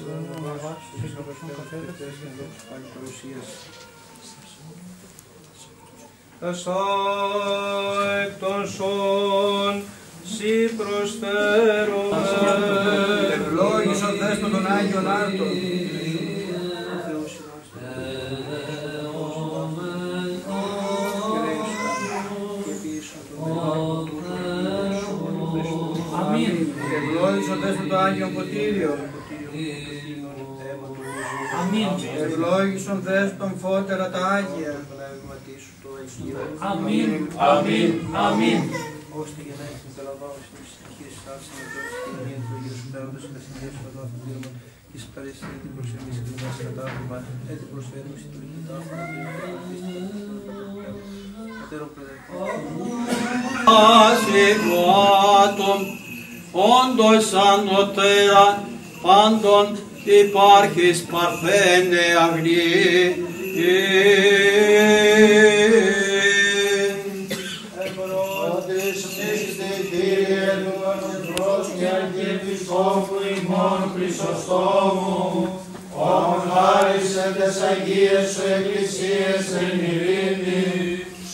Ισουρών να βάσει τους απευθύνων και δόξου πάλι παρουσίας. Εσάεκ των σών, σύ προσφέρομαι. Ευλόγησον δέστον των Άγιον Άρτων. Αμήν. Ευλόγησον δέστον το Άγιον Ποτήριο. Αμήν. Ευλόγησον δέστον φώτερα τα Άγια. Αμήν. Αμήν. Αμήν. ώστε για να έχετε τα λαμβάνω στην ψυχή σας, να δώσει την ενία του Αγίου σου Πέροντος και τα συνδυάσου των δόθων δίωμα και στις παρέσεις την προσεμείς και την μας κατάβημα, έτσι προσφέρουμε στην τουρκική τάφη, Πατέρων Παιδερικών. Ασυγμάτων, όντως ανωτέρα, πάντων υπάρχεις παρθένε αγνή. Πρώτης είστε Κύριε του Πατρός και Αρχιεπισκόπου ημών Χρυσοστόμου, όν χάρισε τες Αγίες σου Εκκλησίες εν ειρήνη,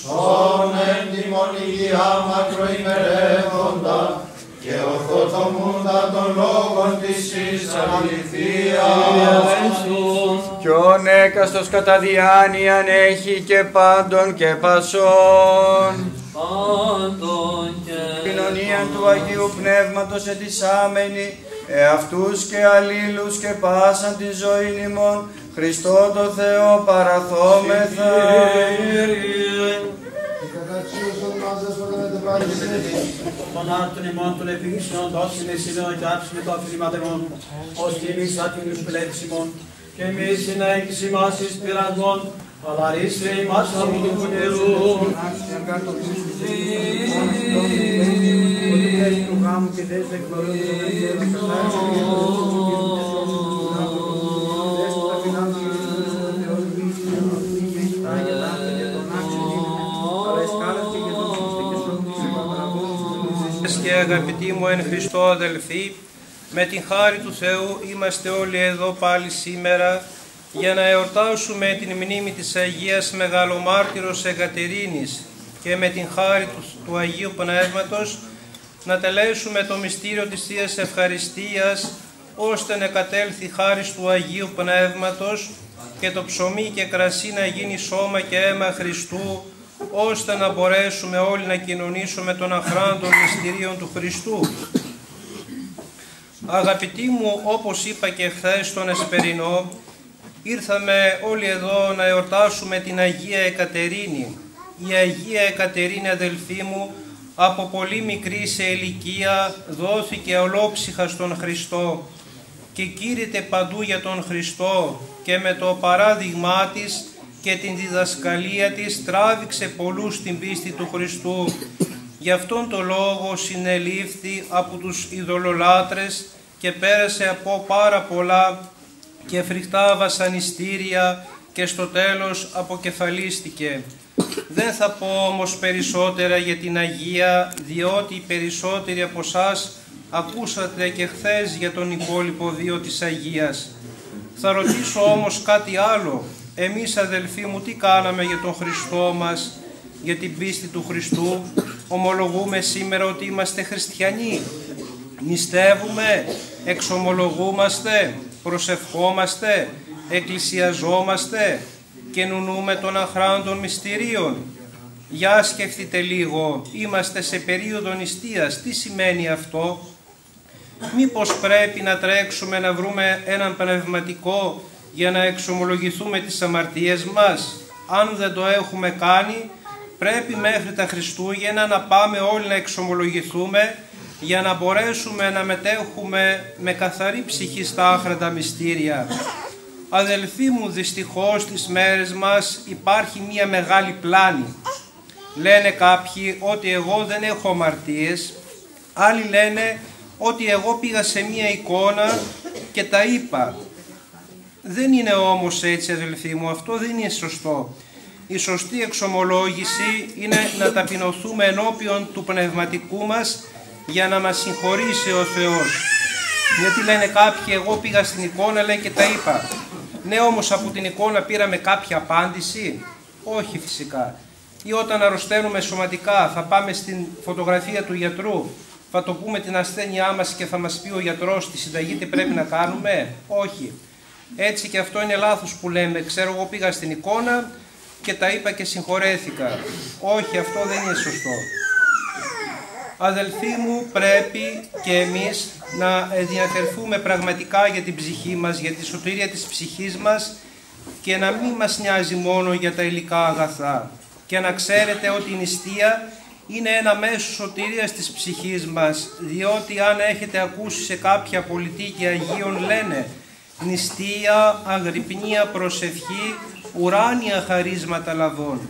σών εν τιμον υγεία μακροημερεύοντα, και ορθοτομούντα των λόγων της εις αληθείας. Κι ον έκαστος κατά διάνοιαν έχει και πάντων και πασών. Πάντων και Κοινωνία του Αγίου Πνεύματος ετισάμενη, εαυτούς και αλλήλους και πάσαν τη ζωή ημών, Χριστό το Θεό παραθόμεθα. Των άρτων ημών των επίγησεων δώσιν εσύλων και άψιν το αφήσιμα ημών, ως και εμείς άτιμους πλέτης ημών, και εμείς είναι έκης ημάς εις πειρασμών, αλλά ρίσε ημάς από του νερού. του γάμου και δες δεν αγαπητοί μου εν Χριστώ αδελφοί, με την χάρη του Θεού είμαστε όλοι εδώ πάλι σήμερα για να εορτάσουμε την μνήμη της Αγίας Μεγαλομάρτυρος Εγκατερίνης και με την χάρη του, του Αγίου Πνεύματος να τελέσουμε το μυστήριο της Θείας Ευχαριστίας ώστε να κατέλθει χάρη του Αγίου Πνεύματος και το ψωμί και κρασί να γίνει σώμα και αίμα Χριστού ώστε να μπορέσουμε όλοι να κοινωνήσουμε των αχράντων μυστηρίων του Χριστού. Αγαπητοί μου, όπως είπα και χθες στον Εσπερινό, ήρθαμε όλοι εδώ να εορτάσουμε την Αγία Εκατερίνη. Η Αγία Εκατερίνη, αδελφοί μου, από πολύ μικρή σε ηλικία δόθηκε ολόψυχα στον Χριστό και κήρυτε παντού για τον Χριστό και με το παράδειγμά της και την διδασκαλία της τράβηξε πολλούς στην πίστη του Χριστού. Γι' αυτόν τον λόγο συνελήφθη από τους ειδωλολάτρες και πέρασε από πάρα πολλά και φρικτά βασανιστήρια και στο τέλος αποκεφαλίστηκε. Δεν θα πω όμως περισσότερα για την Αγία, διότι οι περισσότεροι από εσάς ακούσατε και χθες για τον υπόλοιπο βίο της Αγίας. Θα ρωτήσω όμως κάτι άλλο. Εμείς αδελφοί μου τι κάναμε για τον Χριστό μας, για την πίστη του Χριστού; Ομολογούμε σήμερα ότι είμαστε χριστιανοί. Νηστεύουμε, εξομολογούμαστε, προσευχόμαστε, εκκλησιαζόμαστε και νουνούμε των αχράντων μυστηρίων. Για σκεφτείτε λίγο, είμαστε σε περίοδο νηστείας. Τι σημαίνει αυτό; Μήπως πρέπει να τρέξουμε να βρούμε έναν πνευματικό για να εξομολογηθούμε τις αμαρτίες μας. Αν δεν το έχουμε κάνει, πρέπει μέχρι τα Χριστούγεννα να πάμε όλοι να εξομολογηθούμε για να μπορέσουμε να μετέχουμε με καθαρή ψυχή στα άχραντα μυστήρια. Αδελφοί μου, δυστυχώς στις μέρες μας υπάρχει μία μεγάλη πλάνη. Λένε κάποιοι ότι εγώ δεν έχω αμαρτίες, άλλοι λένε ότι εγώ πήγα σε μία εικόνα και τα είπα. Δεν είναι όμως έτσι αδελφοί μου, αυτό δεν είναι σωστό. Η σωστή εξομολόγηση είναι να ταπεινωθούμε ενώπιον του πνευματικού μας για να μας συγχωρήσει ο Θεός. Γιατί λένε κάποιοι, εγώ πήγα στην εικόνα λέει και τα είπα. Ναι όμως από την εικόνα πήραμε κάποια απάντηση; Όχι φυσικά. Ή όταν αρρωσταίνουμε σωματικά θα πάμε στην φωτογραφία του γιατρού. Θα το πούμε την ασθένειά μας και θα μας πει ο γιατρός τη συνταγή τι πρέπει να κάνουμε; Όχι. Έτσι και αυτό είναι λάθος που λέμε. Ξέρω εγώ πήγα στην εικόνα και τα είπα και συγχωρέθηκα. Όχι, αυτό δεν είναι σωστό. Αδελφοί μου, πρέπει και εμείς να ενδιαφερθούμε πραγματικά για την ψυχή μας, για τη σωτηρία της ψυχής μας και να μην μας νοιάζει μόνο για τα υλικά αγαθά. Και να ξέρετε ότι η νηστεία είναι ένα μέσο σωτηρίας της ψυχής μας, διότι αν έχετε ακούσει σε κάποια πολιτική Αγίων λένε νηστεία, αγρυπνία, προσευχή, ουράνια χαρίσματα λαβών.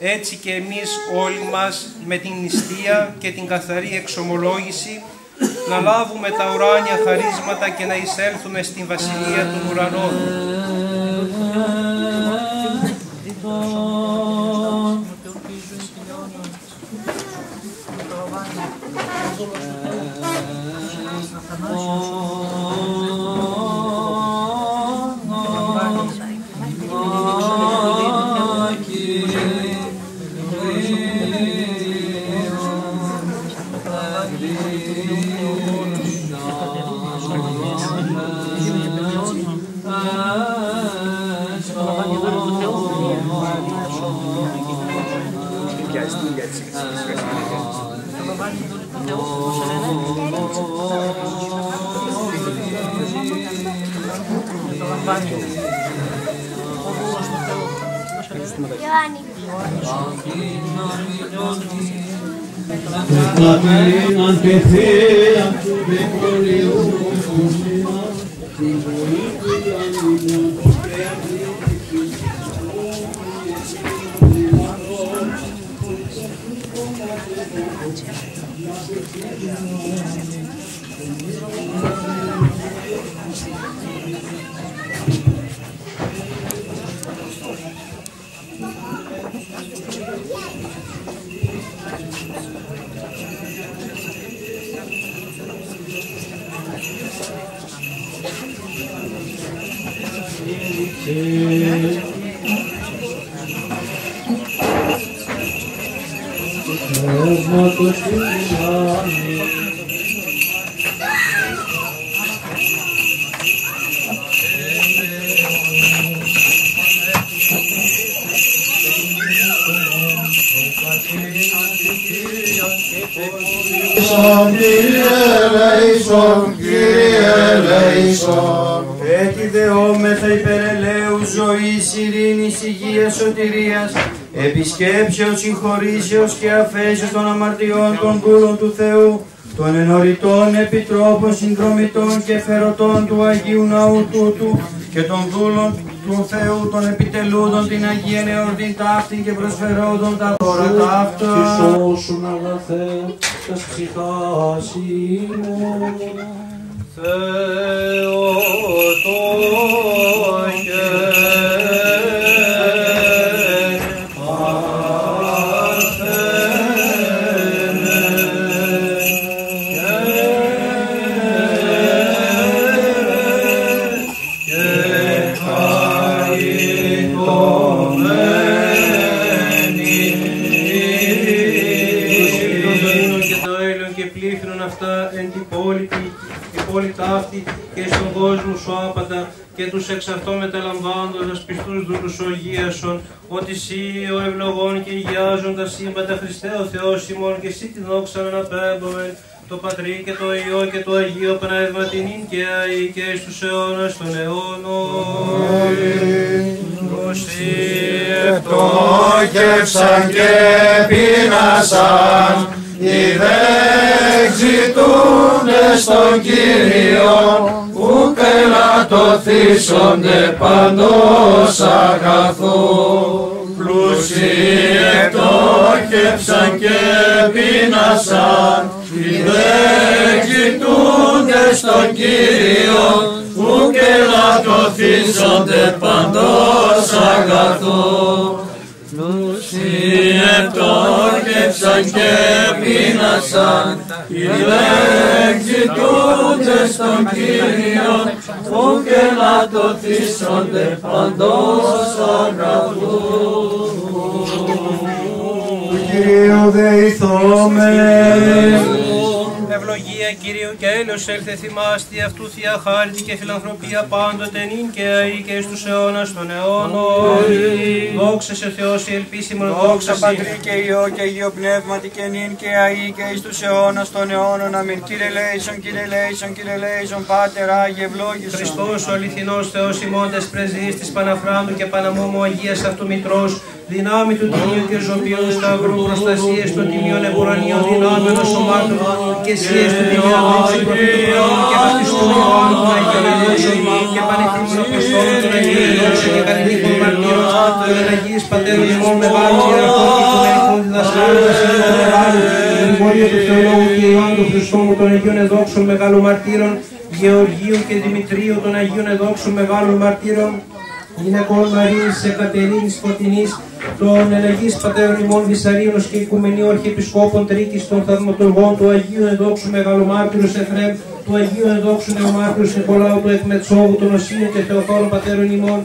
Έτσι και εμείς όλοι μας με την νηστεία και την καθαρή εξομολόγηση να λάβουμε τα ουράνια χαρίσματα και να εισέλθουμε στην Βασιλεία των Ουρανών. Ιωάννη. Καθαρίναν και θεία του δικολιού του σήμα, την βοήθεια Πνεύματος του Ιωάννη, Κύριε ελέησον, Κύριε ελέησον. Έτσι δεόμεθα υπερελαίου ζωής, ειρήνης, υγείας, σωτηρίας, επισκέψεως, συγχωρήσεως και αφέσεως των αμαρτιών των δούλων του Θεού, των ενωρητών επιτρόπων, συνδρομητών και φερωτών του Αγίου Ναού τούτου και των δούλων του Θεού των επιτελούντων την Αγία Νεορτή ταύτη και προσφερόντων τα δώρα ταύτα. Σώσουν αγαθέ τας ψυχάς ημών. και εξ αυτό μεταλαμβάνοντας πιστούς δούλους ο Αγίασον, ότι εσύ ο ευλογών και υγιάζον τα σύμπαντα Χριστέ ο Θεός ημών και εσύ την δόξα να αναπέμπομεν το Πατρί και το Υιό και το Αγίο Πνεύμα την ίν και αή και εις τους αιώνας των αιώνων. Πτώχευσαν και πείνασαν, οι δε ζητούντες στον Κύριο, ουκ ελαττωθήσονται παντός αγαθού. Πλούσιοι εκτόχευσαν και πείνασαν, οι δε ζητούντες στον Κύριο, ουκ ελαττωθήσονται παντός αγαθού. Πλούσιοι εκτόχευσαν κέψαν και πείνασαν, οι λέξοι τούτες των Κύριων, που και να το θύσονται παντός αγαθούς. Κυρίου δεηθόμεν. Ευλογία Κυρίου και έλεος έλθε θυμάστη αυτού θεία χάρητη και φιλανθρωπία πάντοτε νυν και αεί και εις τους αιώνας των αιώνων. Δόξα σε Θεός η ελπίσιμον Δόξα δόξα Πατρί και Υιό και Υιό Πνεύματι και νυν και αεί και εις τους αιώνας των αιώνων. Αμήν. Κύριε Λέησον, Κύριε Λέησον, Κύριε Λέησον, Πάτερ Άγιε ευλόγησον. Χριστός ο αληθινός Θεός ημώντες πρεσβείας της Παναφράντου και Παναμόμου Αγίας Αυτού Μητρός, δυνάμει του Τιμίου και Ζωπίου Σταυρού, προστασίες των Τιμίων Εμπουρανίων, δυνάμεων σωμάτων και εσίες του Τιμίου Δόξου Προφήτου Χρόνου και Βαπτιστού Ιωάννου των Αγίων Εδόξων και Πανεθύμων Αποστόλων των Αγίων Εδόξων και Κανονικών Μαρτύρων των Εναγίης Πατέρων ημών Μεγάλων Ιεραρχών και Οικουμενικών Διδασκάλων Βασιλείων Μεγάλου, την πορεία του Θεολόγου και Ιωάννου του Χριστόμου των Αγίων Εδόξων Μεγάλων Μαρτύρων, Γεωργίου και Δημητρίου των Αγίων Εδόξων Μεγάλων Μαρτύρων, γυναικών Μαρίας Εκατερίνης Φωτεινής, των Εναγής Πατέρων ημών Βυσαρίωνος και Οικουμενίου Αρχιεπισκόπων Τρίκης των Θαυματουργών του Αγίου Εδόξου Μεγαλομάρτυρος Εφρέμ, του Αγίου Εδόξου Νεομάρτυρος Νικολάου του Εκμετσόβου των Οσίων και Θεοφόρων Πατέρων ημών,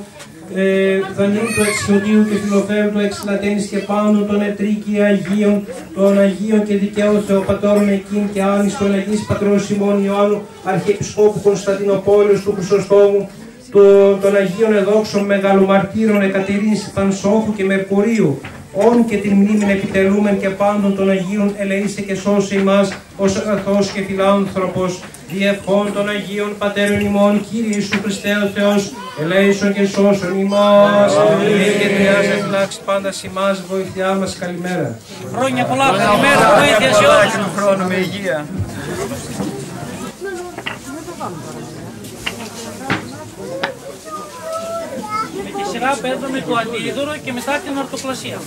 ε, Δανείου του Εξιωτίου και Φιλοφέρου του Εξλατένης και Πάνου των Ετρίκη Αγίων, των Αγίων και Δικαίων Θεοπατώρων εκείν και Άνης των Αγίης Πατρός Σιμών Ιωάννου, Αρχιεπισκόπου Κωνσταντινοπόλεως του Χρυσοστόμου, το- των Αγίων Εδόξων Μεγαλομαρτύρων Εκατερίνης Πανσόφου και Μερκουρίου, όν και την μνήμην επιτελούμεν και πάντων των Αγίων ελεήσε και σώσε ημάς ως αγαθός και φιλάνθρωπος, διευχών των Αγίων Πατέρων ημών, Κύριε Ιησού Χριστέ ο Θεός, ελέησον και σώσον ημάς, και χρειάζεται φυλάξει πάντας ημάς, βοηθειά μας, καλημέρα. Χρόνια πολλά, καλημέρα, βοήθεια σε όλους. Του χρόνου με υγεία. Σειρά παίρνουμε το αντίδωρο και μετά την ορτοπλασία.